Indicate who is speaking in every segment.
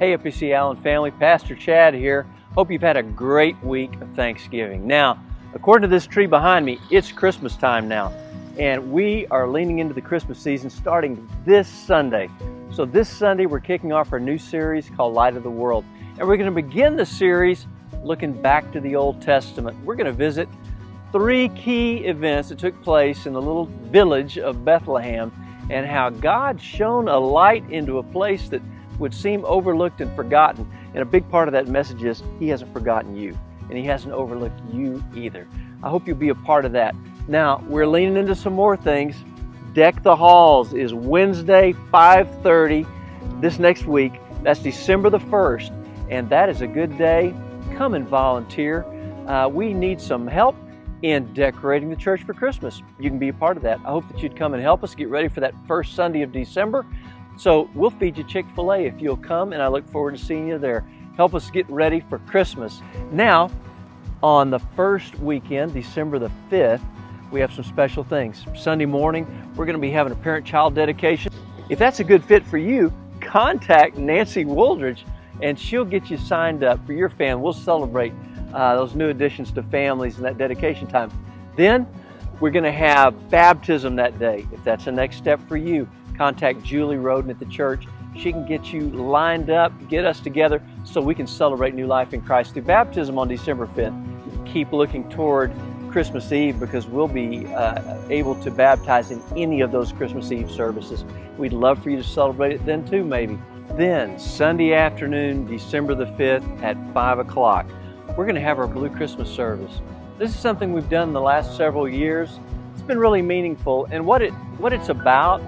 Speaker 1: Hey, FBC Allen family, Pastor Chad here. Hope you've had a great week of Thanksgiving. Now, according to this tree behind me, it's Christmas time now, and we are leaning into the Christmas season starting this Sunday. So, this Sunday, we're kicking off our new series called Light of the World, and we're going to begin the series looking back to the Old Testament. We're going to visit three key events that took place in the little village of Bethlehem and how God shone a light into a place that would seem overlooked and forgotten. And a big part of that message is He hasn't forgotten you, and He hasn't overlooked you either. I hope you'll be a part of that. Now, we're leaning into some more things. Deck the Halls is Wednesday, 5:30 this next week. That's December the 1st, and that is a good day. Come and volunteer. Uh, we need some help in decorating the church for Christmas. You can be a part of that. I hope that you'd come and help us get ready for that first Sunday of December. So we'll feed you Chick fil A if you'll come, and I look forward to seeing you there. Help us get ready for Christmas. Now, on the first weekend, December the 5th, we have some special things. Sunday morning, we're going to be having a parent child dedication. If that's a good fit for you, contact Nancy Wooldridge and she'll get you signed up for your family. We'll celebrate uh, those new additions to families and that dedication time. Then we're going to have baptism that day. If that's the next step for you, contact Julie Roden at the church. She can get you lined up, get us together so we can celebrate new life in Christ through baptism on December 5th. Keep looking toward Christmas Eve because we'll be uh, able to baptize in any of those Christmas Eve services. We'd love for you to celebrate it then too, maybe. Then, Sunday afternoon, December the 5th at 5 o'clock, we're going to have our Blue Christmas service. This is something we've done the last several years. It's been really meaningful, and what, it, what it's about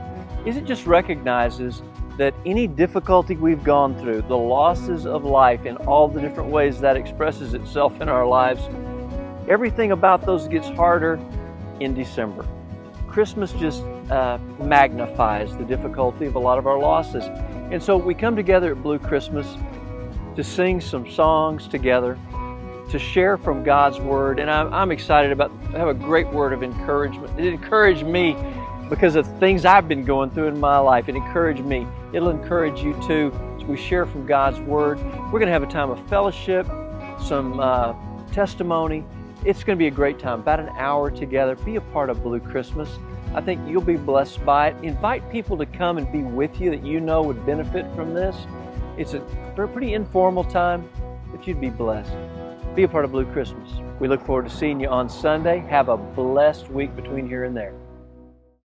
Speaker 1: is it just recognizes that any difficulty we've gone through, the losses of life in all the different ways that expresses itself in our lives, everything about those gets harder in December. Christmas just uh, magnifies the difficulty of a lot of our losses. And so we come together at Blue Christmas to sing some songs together, to share from God's Word. And I'm, I'm excited about have a great word of encouragement. It encouraged me because of things I've been going through in my life. It encouraged me. It'll encourage you too as we share from God's Word. We're going to have a time of fellowship, some uh, testimony. It's going to be a great time, about an hour together. Be a part of Blue Christmas. I think you'll be blessed by it. Invite people to come and be with you that you know would benefit from this. It's a pretty informal time, but you'd be blessed. Be a part of Blue Christmas. We look forward to seeing you on Sunday. Have a blessed week between here and there.